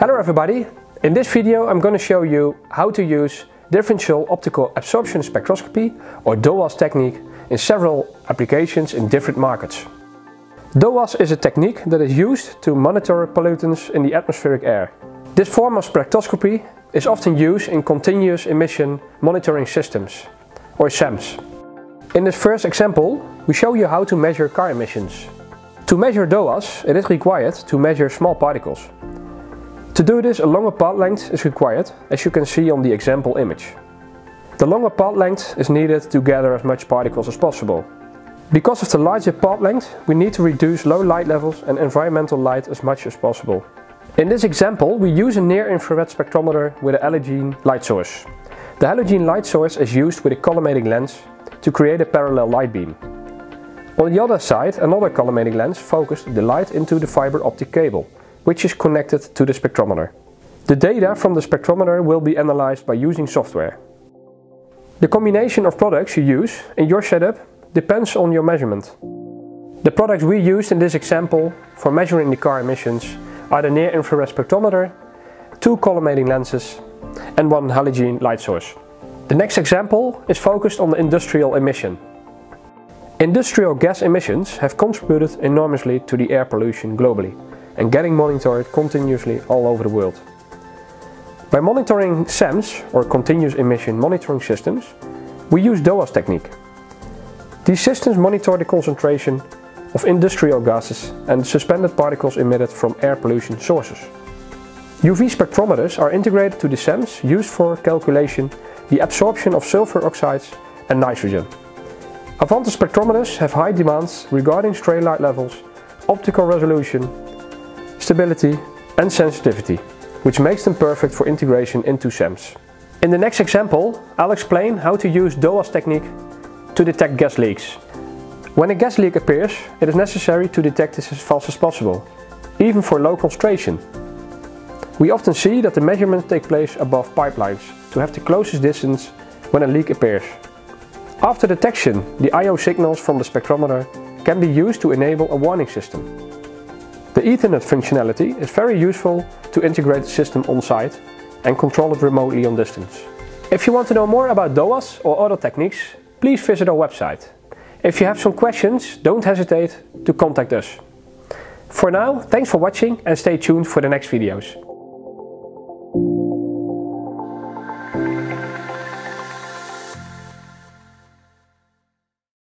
Hello everybody! In this video I'm going to show you how to use differential optical absorption spectroscopy or DOAS technique in several applications in different markets. DOAS is a technique that is used to monitor pollutants in the atmospheric air. This form of spectroscopy is often used in continuous emission monitoring systems, or CEMS. In this first example, we show you how to measure car emissions. To measure DOAS, it is required to measure small particles. To do this, a longer path length is required, as you can see on the example image. The longer path length is needed to gather as much particles as possible. Because of the larger path length, we need to reduce low light levels and environmental light as much as possible. In this example, we use a near-infrared spectrometer with a halogen light source. The halogen light source is used with a collimating lens to create a parallel light beam. On the other side, another collimating lens focused the light into the fiber optic cable, which is connected to the spectrometer. The data from the spectrometer will be analyzed by using software. The combination of products you use in your setup depends on your measurement. The products we used in this example for measuring the car emissions are the near-infrared spectrometer, two collimating lenses and one halogen light source. The next example is focused on the industrial emission. Industrial gas emissions have contributed enormously to the air pollution globally and getting monitored continuously all over the world. By monitoring CEMS, or continuous emission monitoring systems, we use DOAS technique. These systems monitor the concentration of industrial gases and suspended particles emitted from air pollution sources. UV spectrometers are integrated to the CEMS used for calculation the absorption of sulfur oxides and nitrogen. Avantes spectrometers have high demands regarding stray light levels, optical resolution, stability and sensitivity, which makes them perfect for integration into CEMS. In the next example, I'll explain how to use DOAS technique to detect gas leaks. When a gas leak appears, it is necessary to detect this as fast as possible, even for low concentration. We often see that the measurements take place above pipelines to have the closest distance when a leak appears. After detection, the I.O. signals from the spectrometer can be used to enable a warning system. The Ethernet functionality is very useful to integrate the system on site and control it remotely on distance. If you want to know more about DOAS or other techniques, please visit our website. If you have some questions, don't hesitate to contact us. For now, thanks for watching and stay tuned for the next videos.